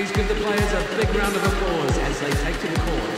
Please give the players a big round of applause as they take to the court.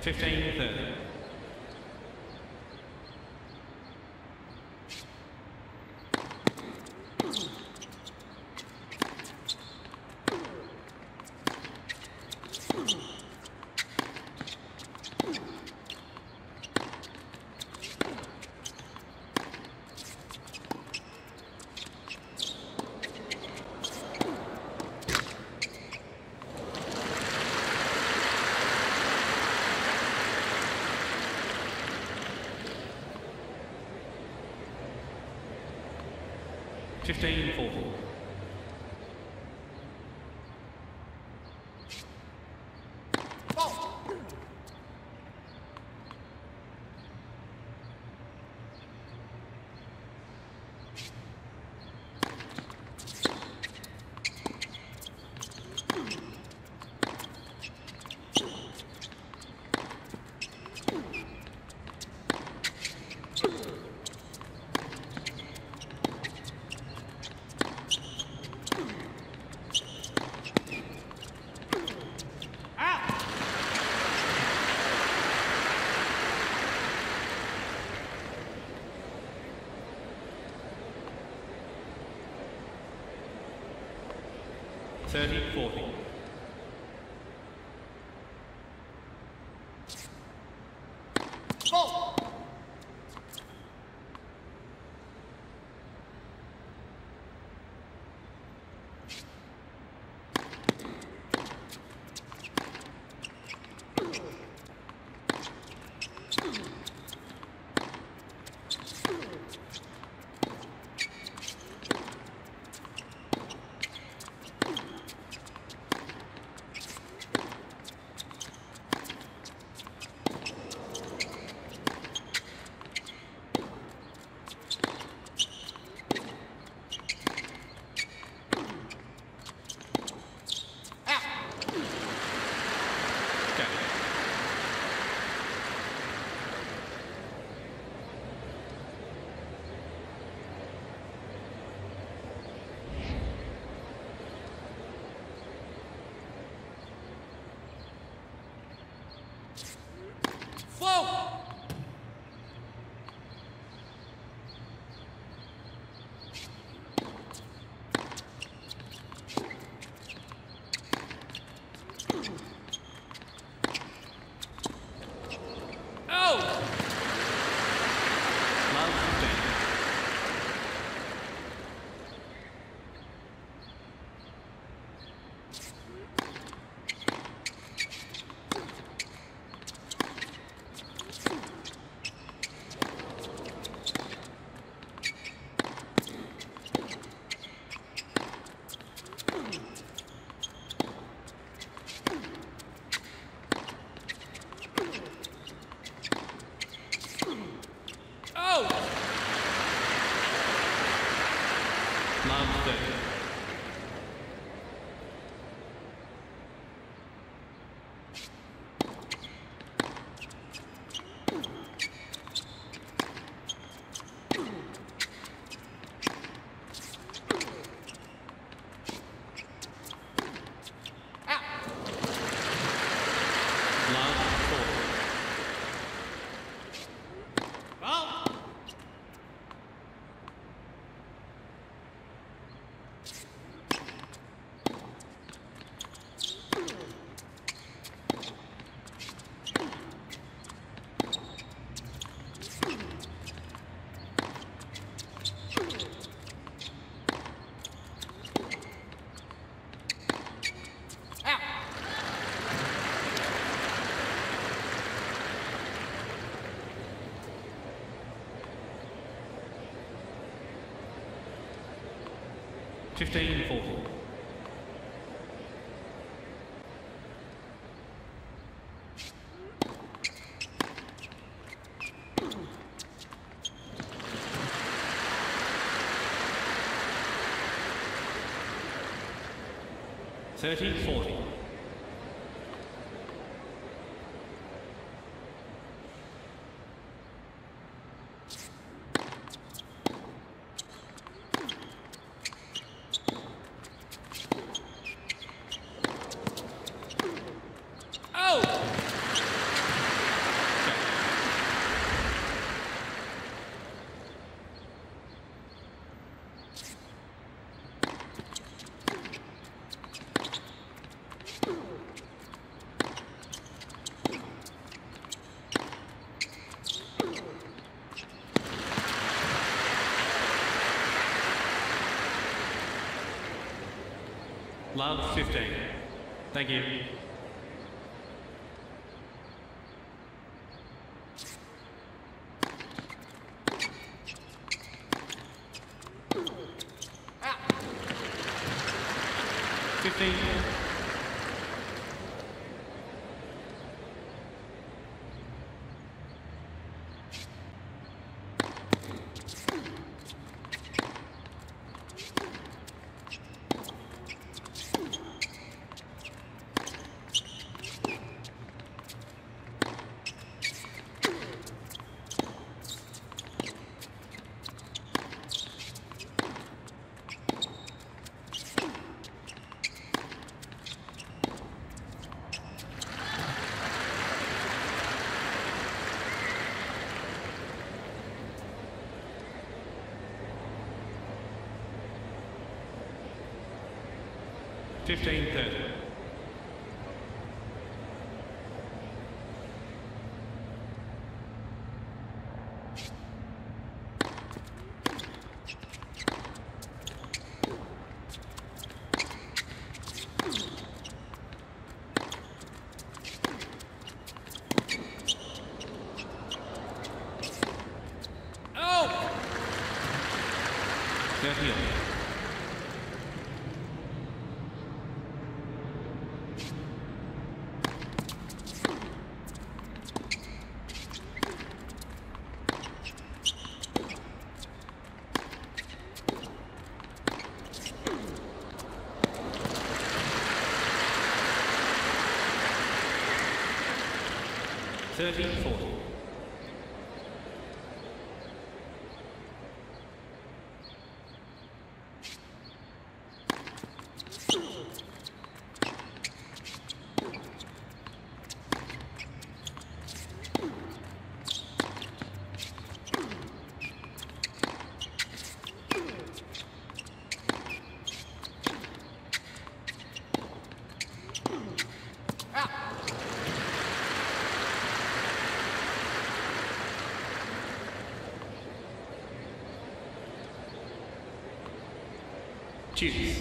15 30. Fifteen forty. 30, 40. 15 40. Thirty forty. Love 15. Thank you. 15.30. Thirty forty. Choose.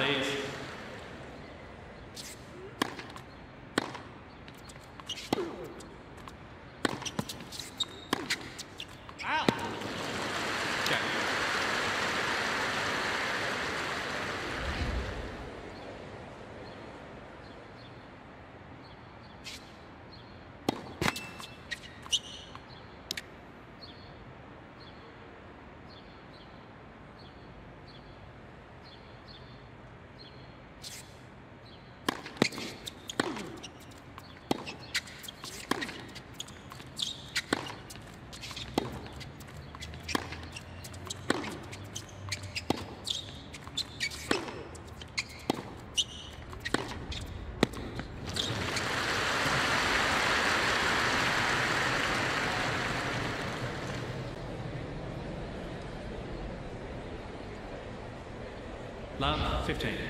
4. Quiet please. Out! Go. Love 15.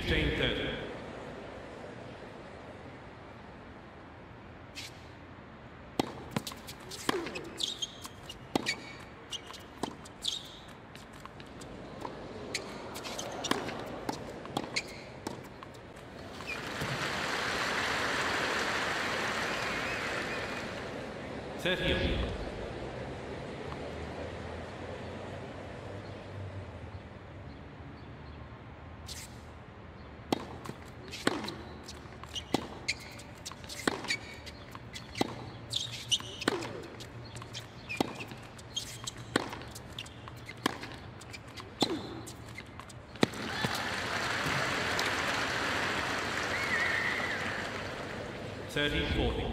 15-30. Sergio. 40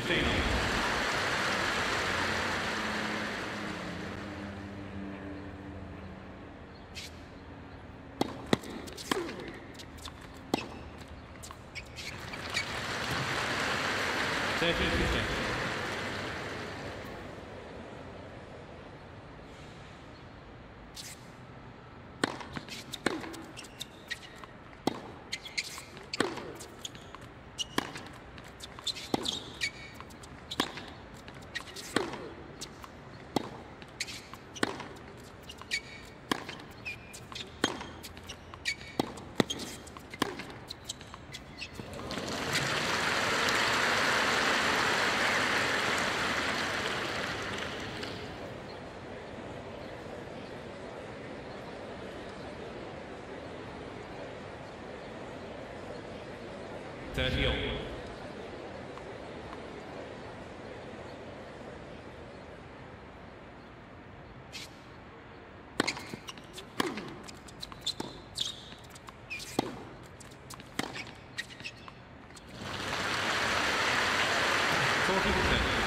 15 on. Thirteen fifteen. Thirty all. Forty to thirty.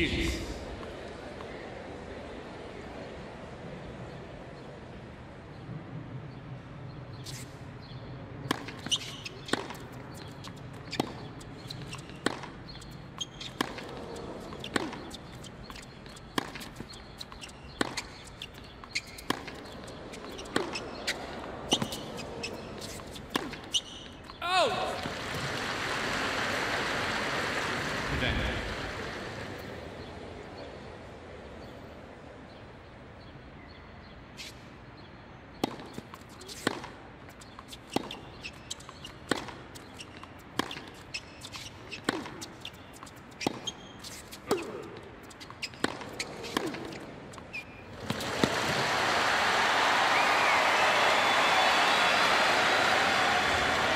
Choose. Oh! Event.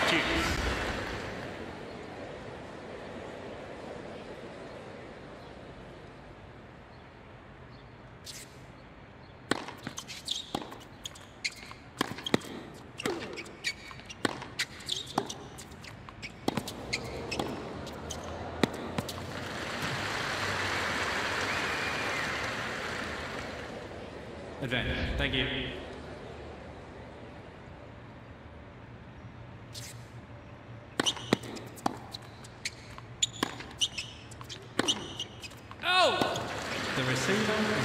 Choose. Advantage. Thank you.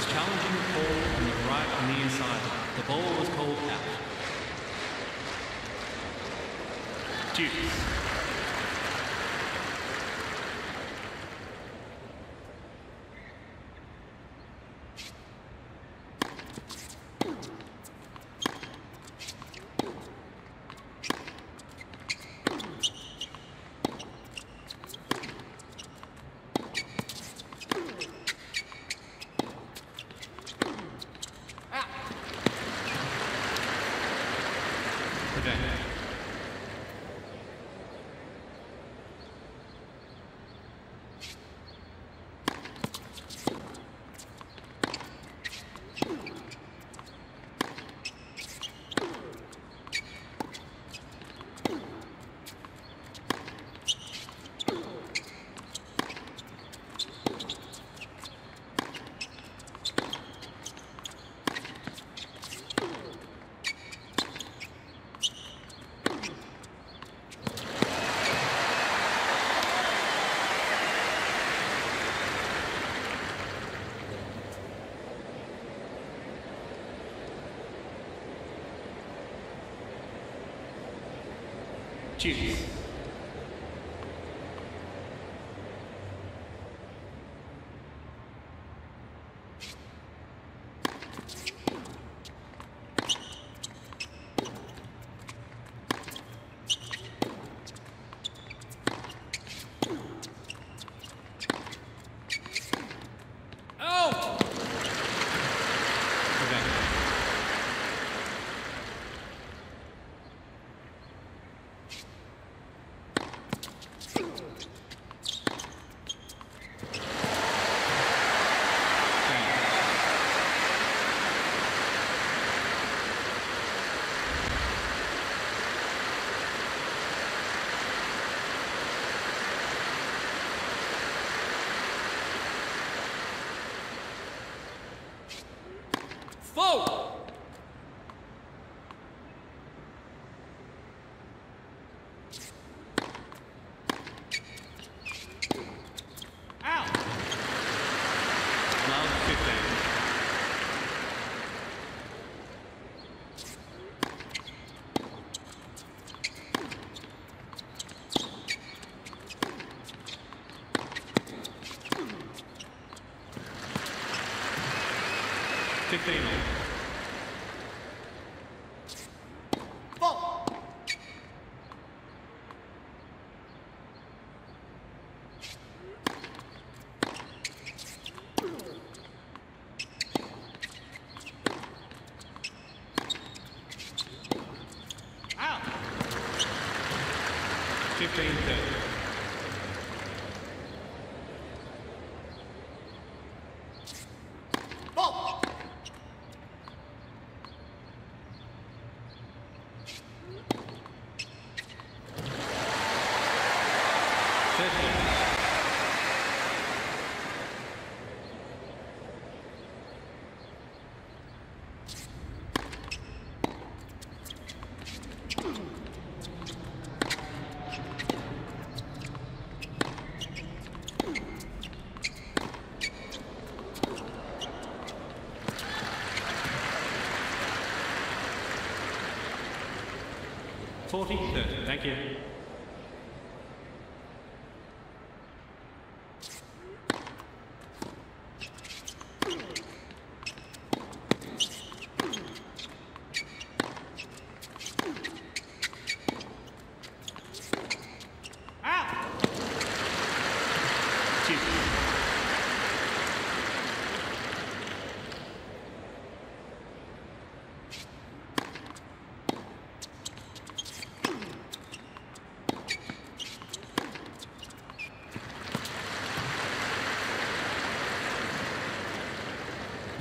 is challenging the call on the right near sideline. The ball was called out. Deuce. Advantage. Deuce. 14.30. Thank you.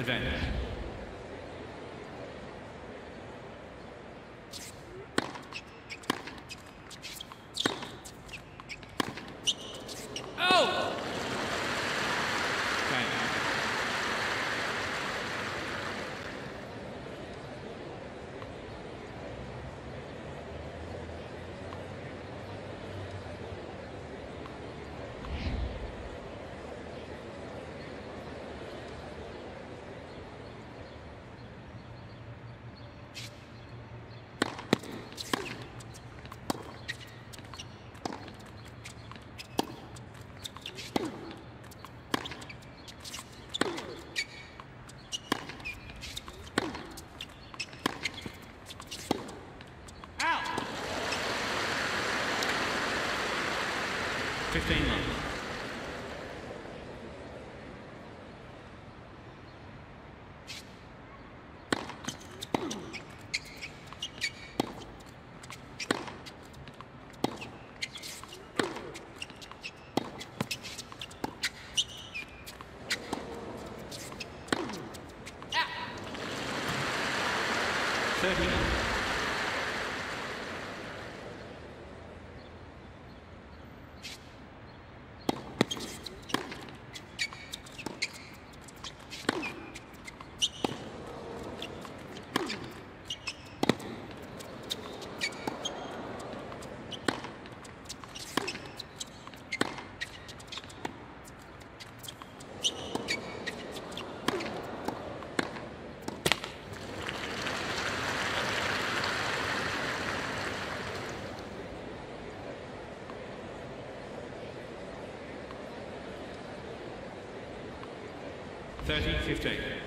Advantage. Oh! Advantage. 15 love. 30-15.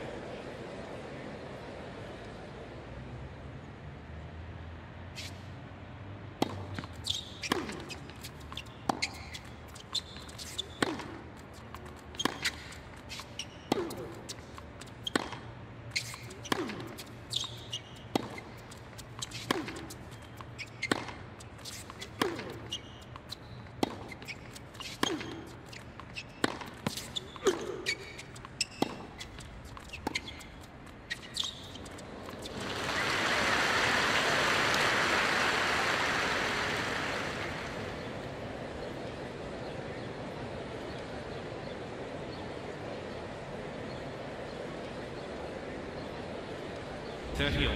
Fifteen. Thirty all.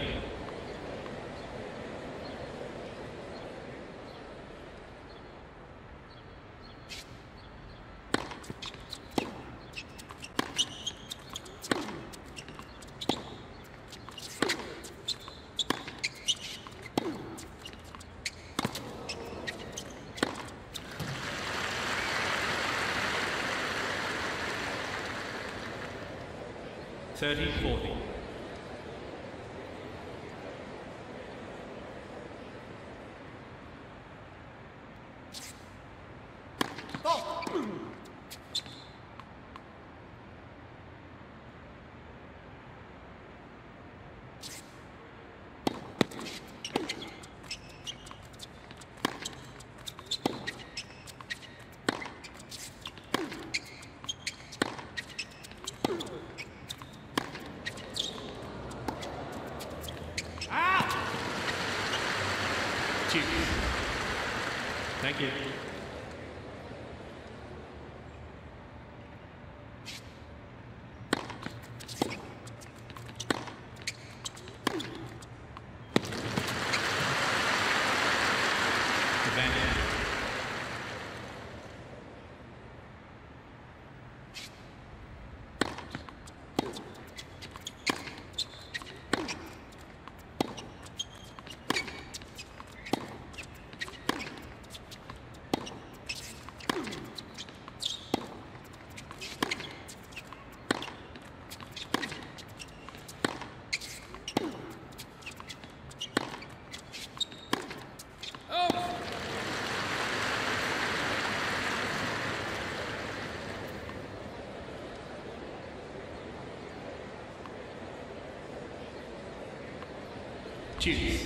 Thirty forty. Choose.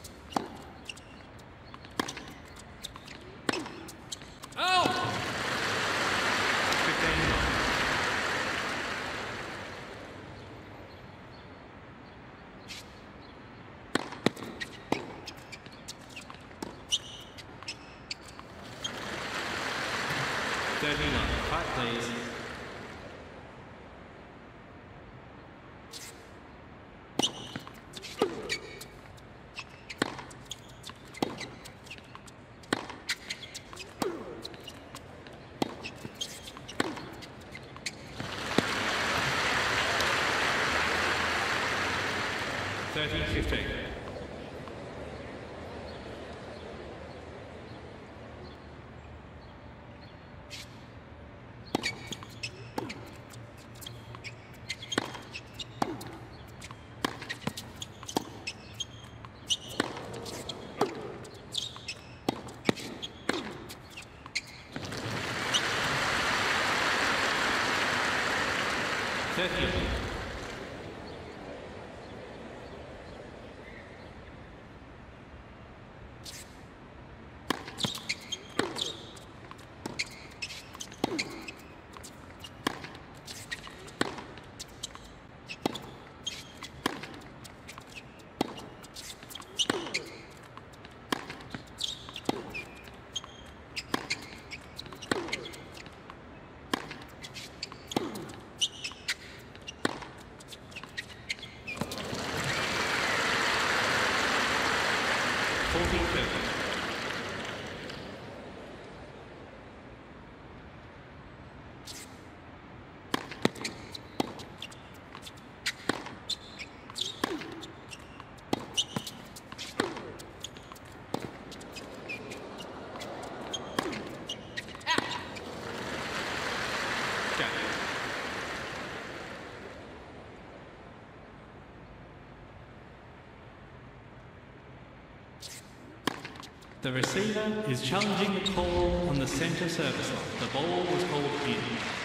The receiver is challenging the call on the centre service line. The ball was called in.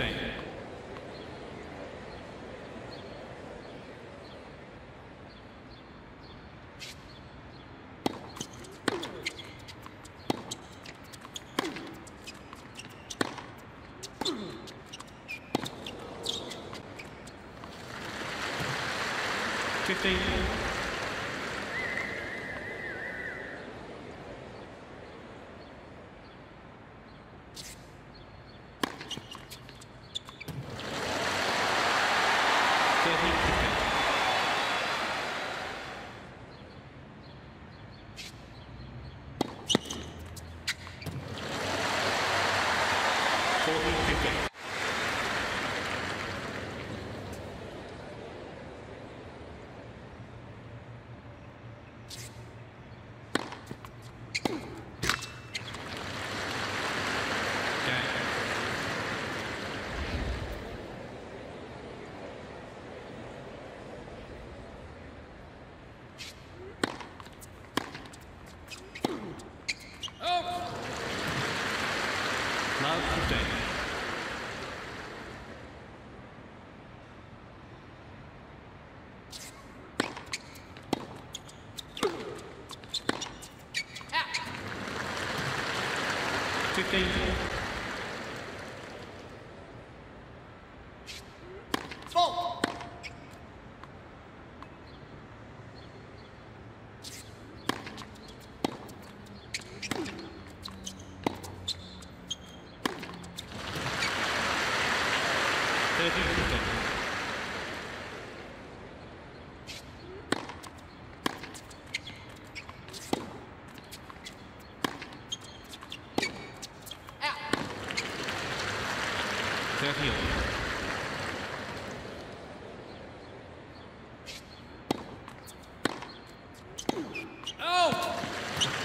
Love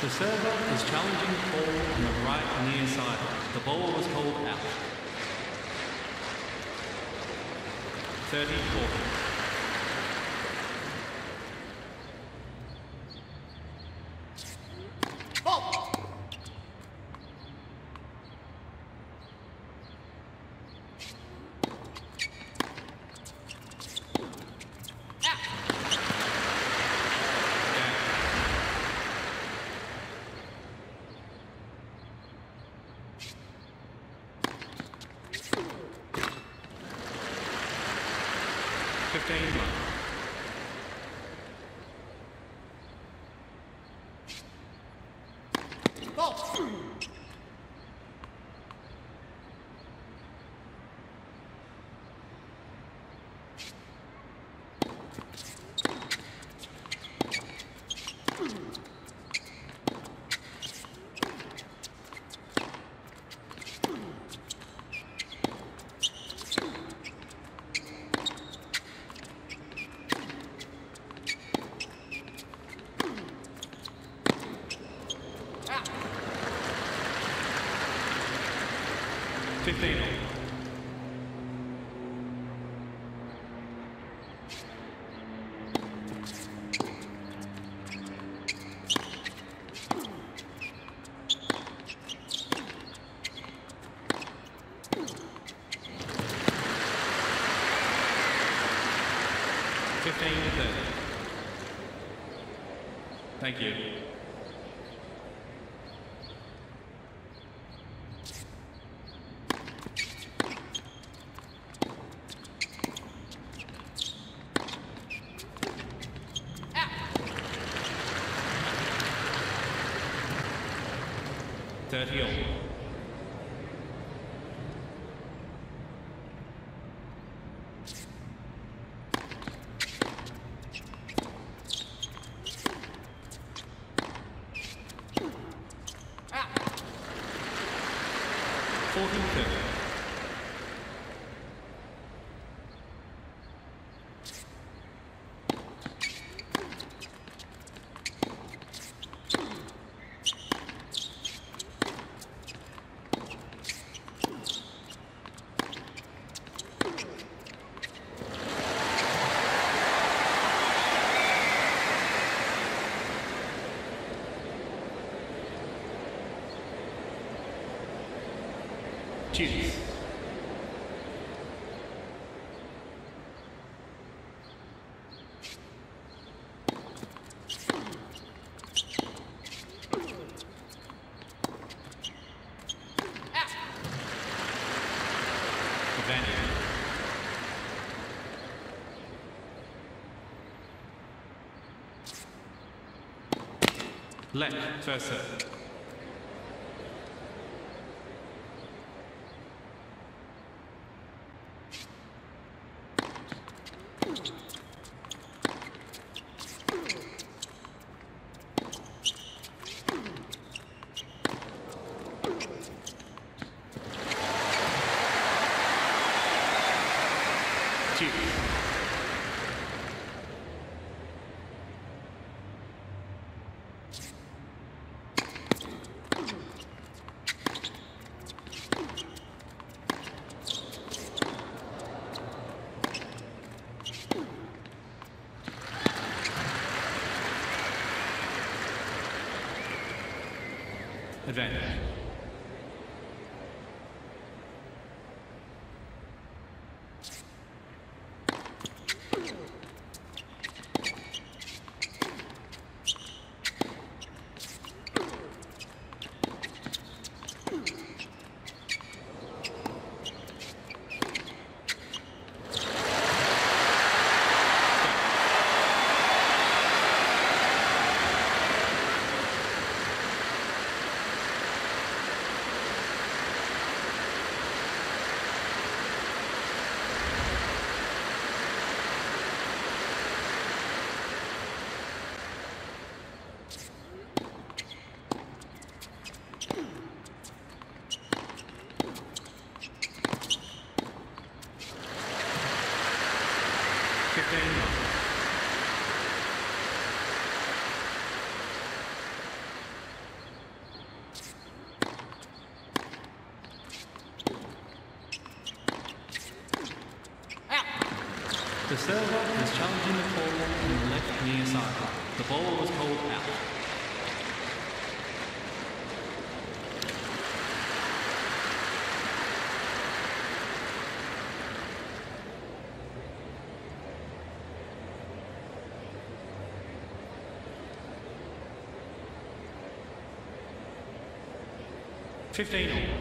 The server is challenging the ball on the right near side. The ball was called out. 30 40. Fifteen love. 15 all. Fifteen to thirty. Thank you. Forty thirty. Cheers. Left, first serve. Cheers. Advantage. Fifteen. The server is challenging the call on the left near sideline. The ball was called out. Fifteen.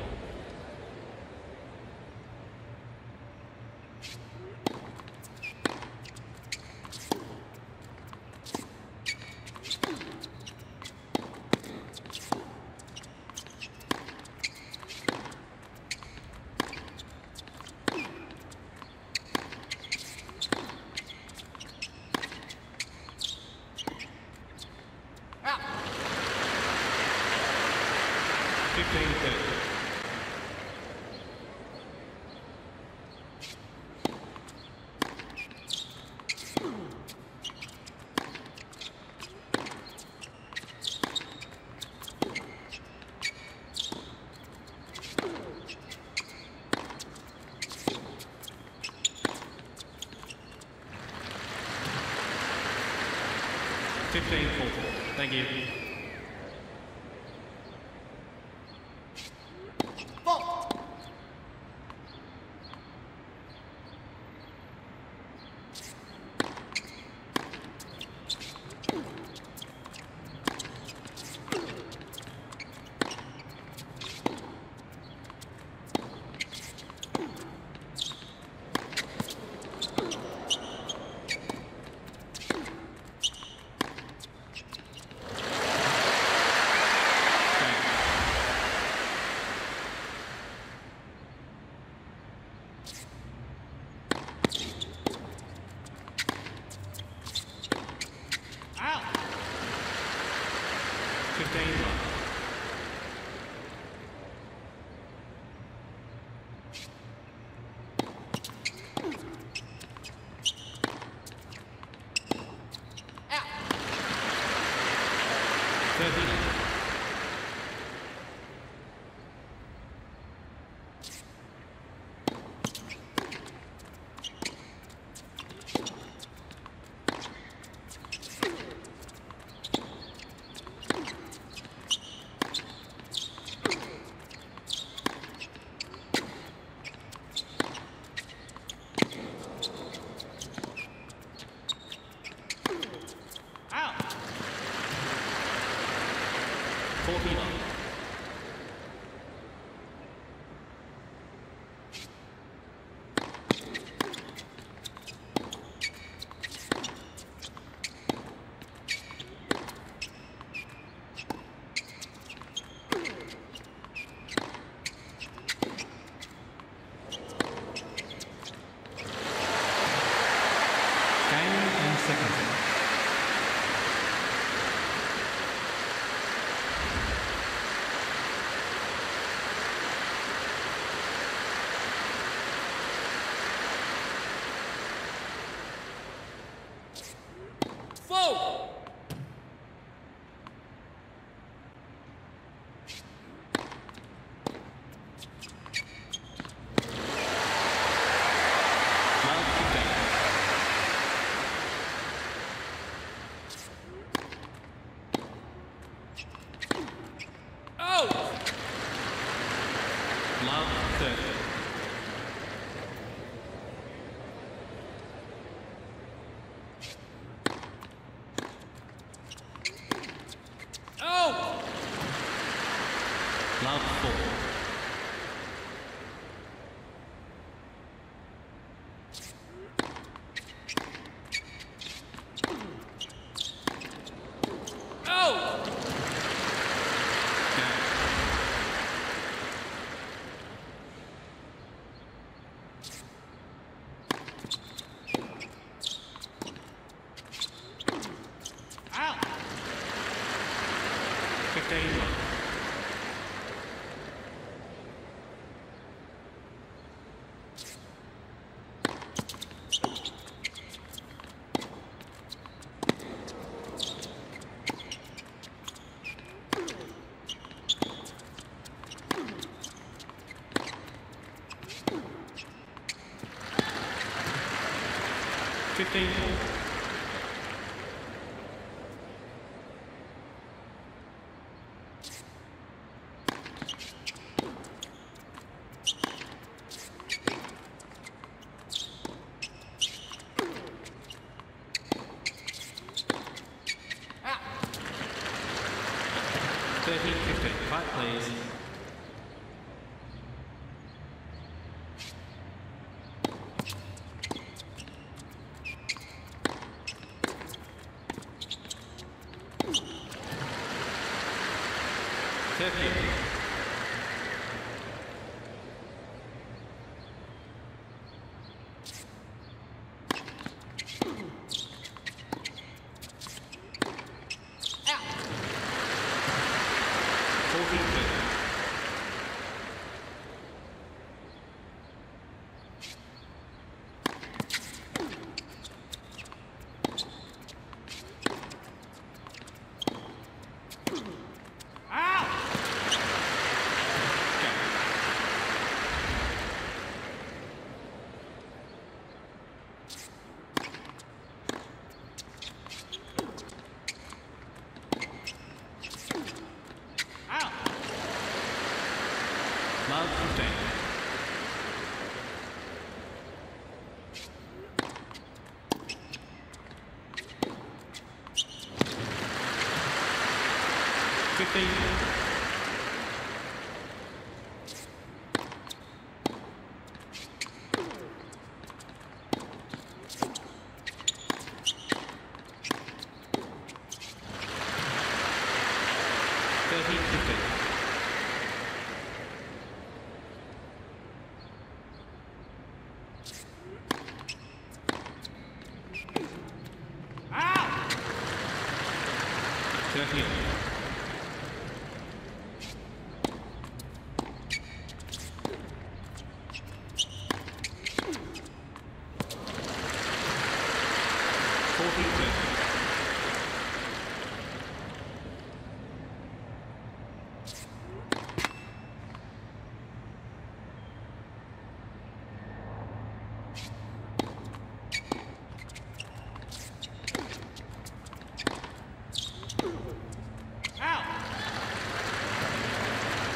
15.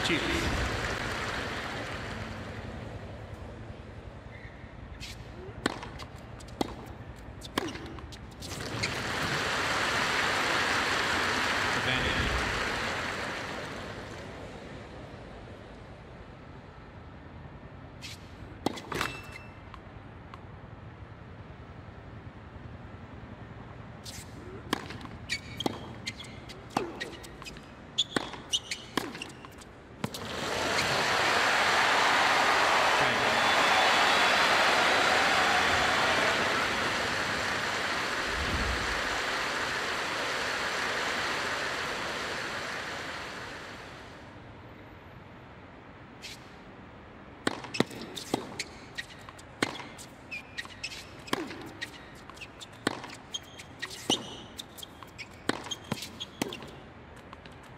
Chips. Advantage.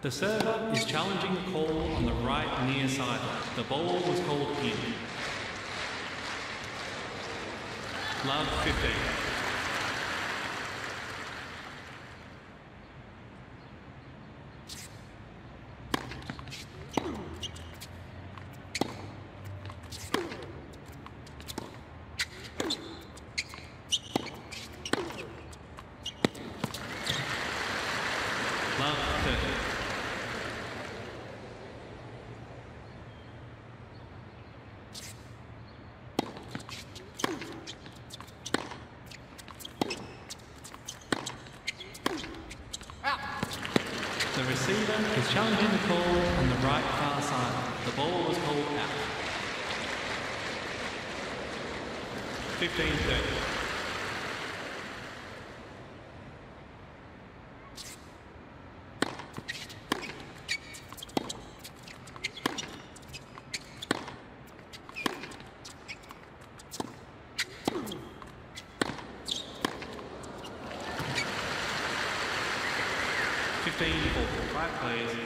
Okay. The server is challenging the call on the right near side. The ball was called in. Love 15. Love 30. The receiver is challenging the call on the right far side. The ball was called out. 15 30. Fifteen for five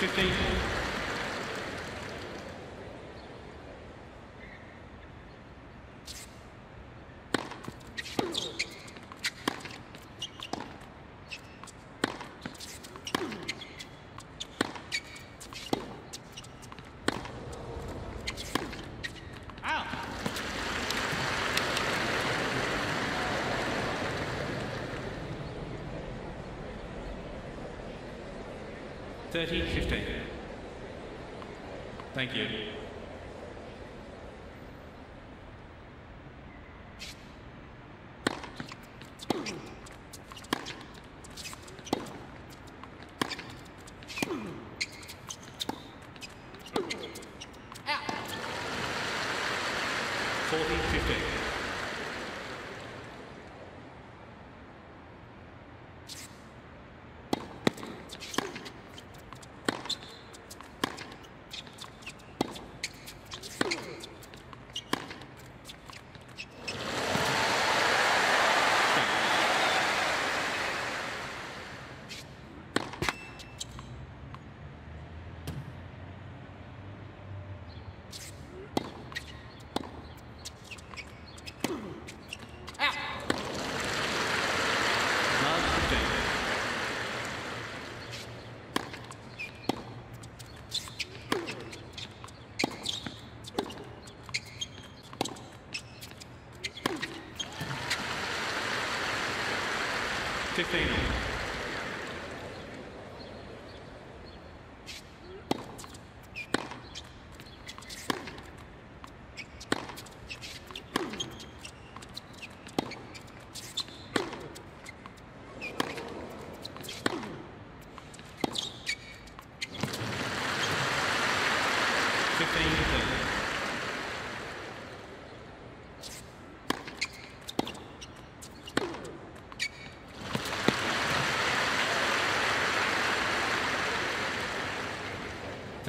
15. Out! Thirty fifteen.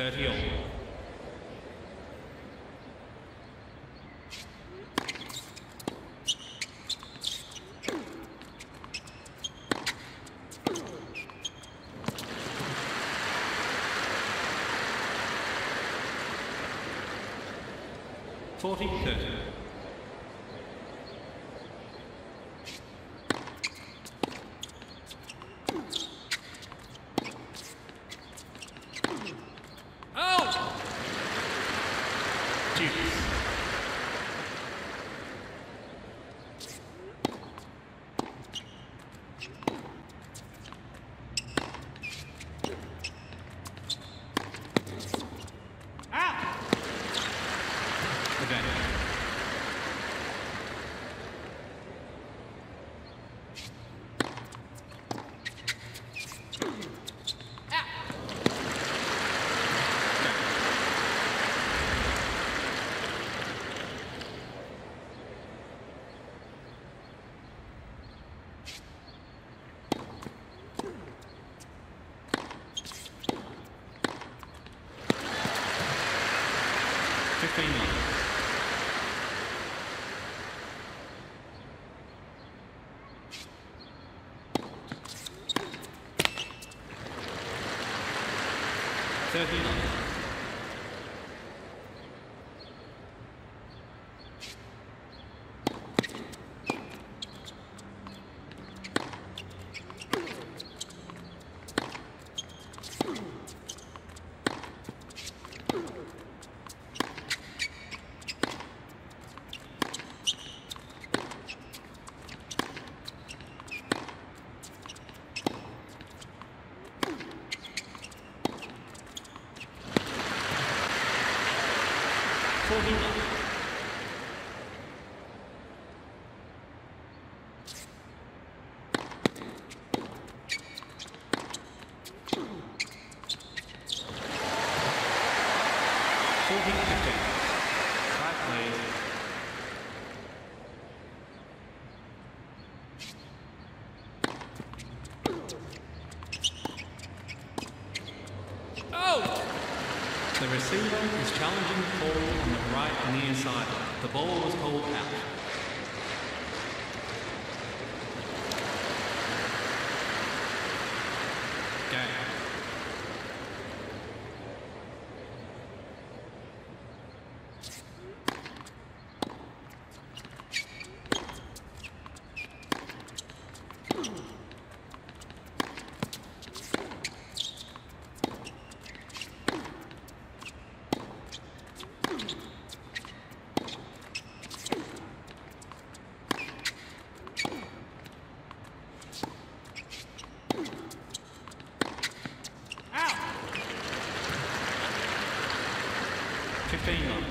30. Forty thirty. 30 love. Forty love. Forty fifteen. Right, please. The is challenging the call on the right near side. The ball was called out. Game. Fifteen love.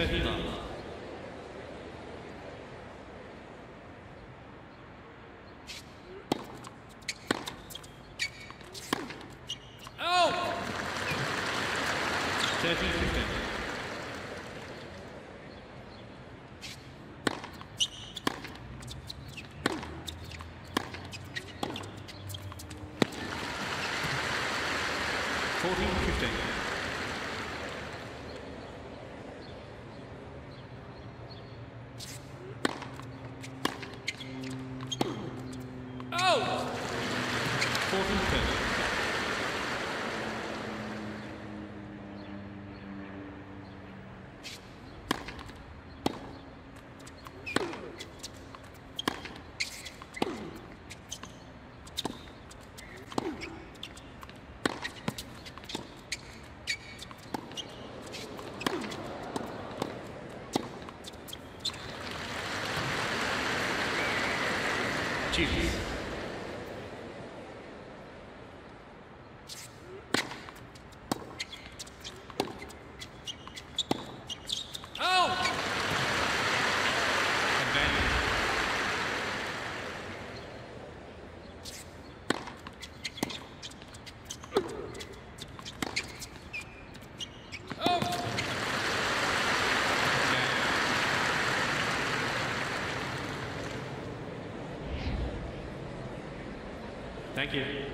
Thirty love. Thirty fifteen. Fourteen fifteen. Fourteen thirty. Chiefs. Advantage. Game. Thank you.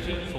Surgeon for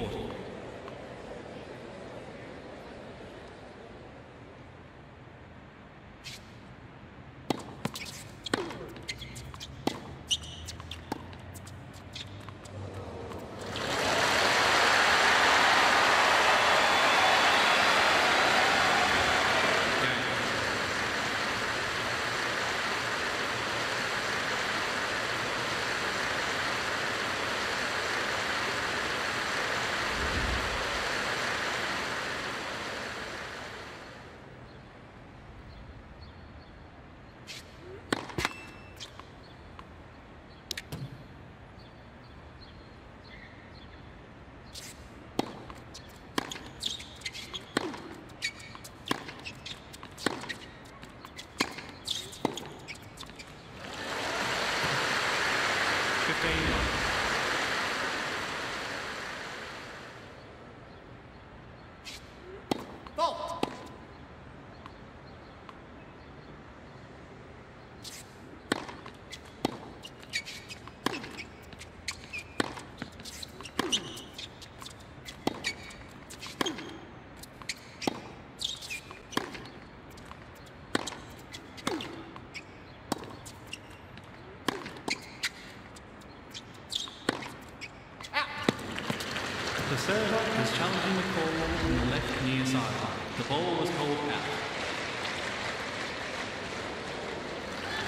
The ball was called out.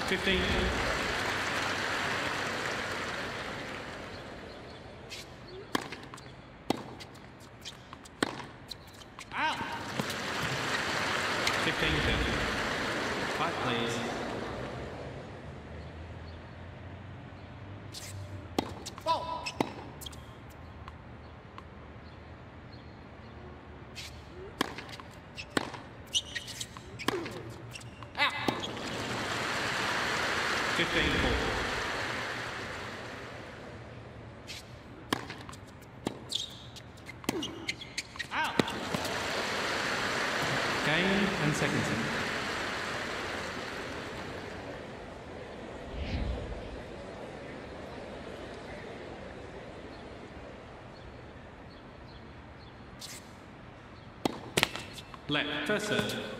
15. Black Pheasant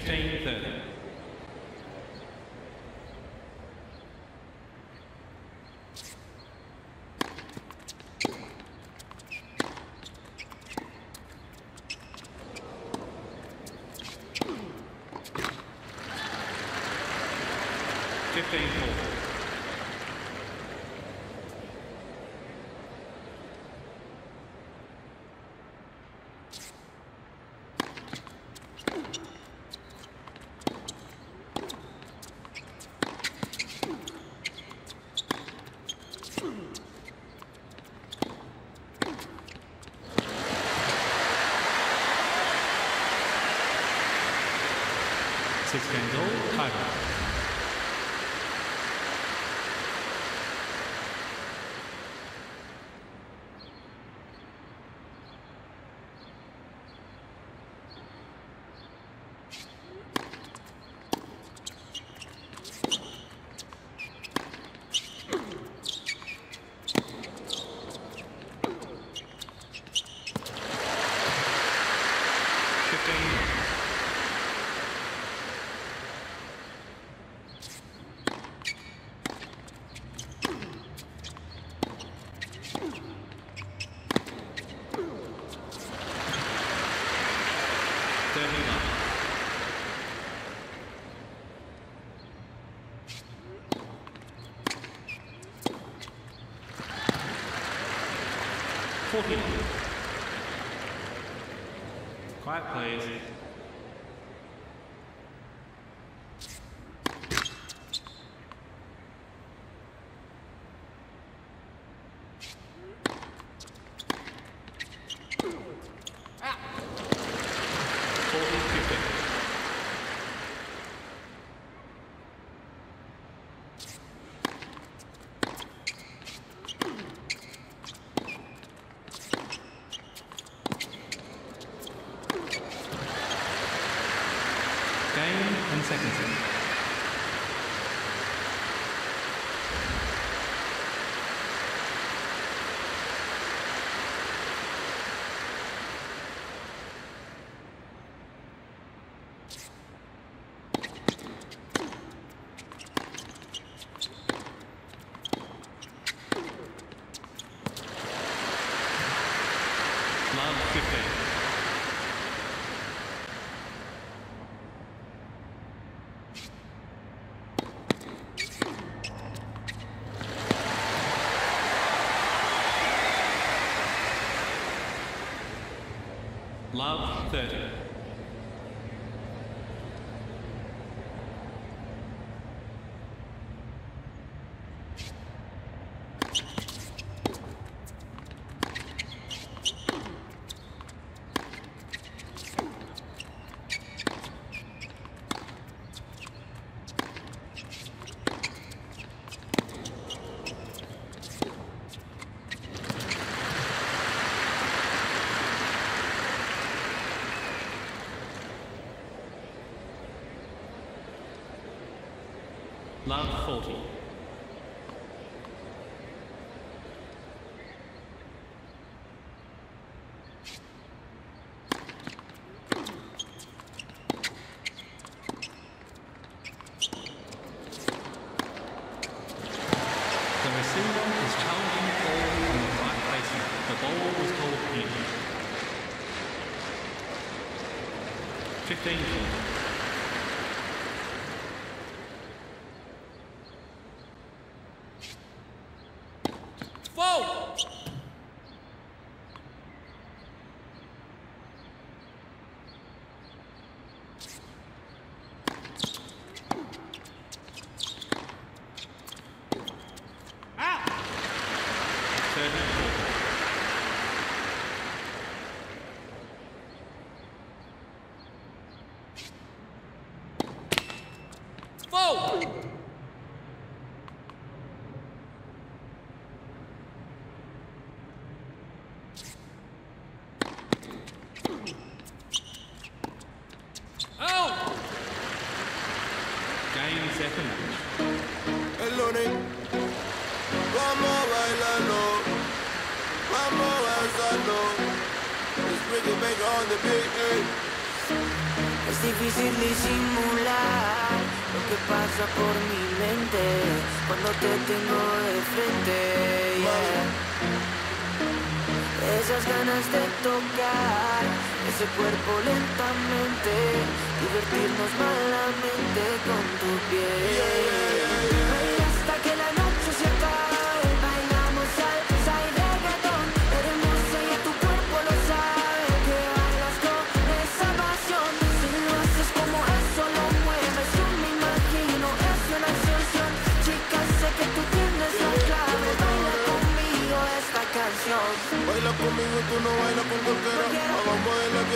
15.30. Quiet, please. 15. Four. cuerpo lentamente, divertirnos malamente con tu piel.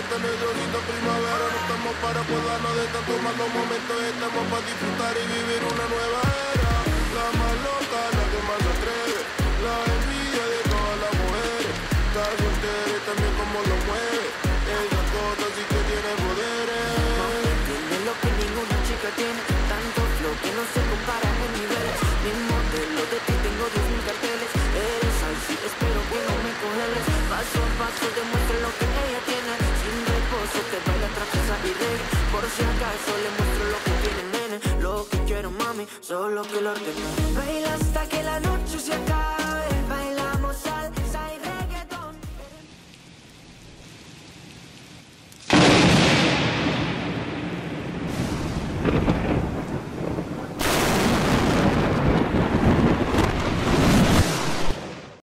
Fiesta negrosita primavera. No estamos para acordarnos de tantos malos momentos. Estamos para disfrutar y vivir una nueva era. La más loca, la que más se atreve. La envidia de todas las mujeres. Soltera y también como lo mueve. Esa cosa sí que tiene poderes. Tiene lo que ninguna chica tiene Tanto flow que no se comparan en niveles Mi modelo de ti tengo diez mil carteles Eres así, espero que no me congeles Paso a paso demuestra lo que ella tiene Sin reposo te baila traviesa y reggae Por si acaso le muestro lo que tiene nene. Lo que quiero mami, solo que lo ordene. Baila hasta que la noche se acabe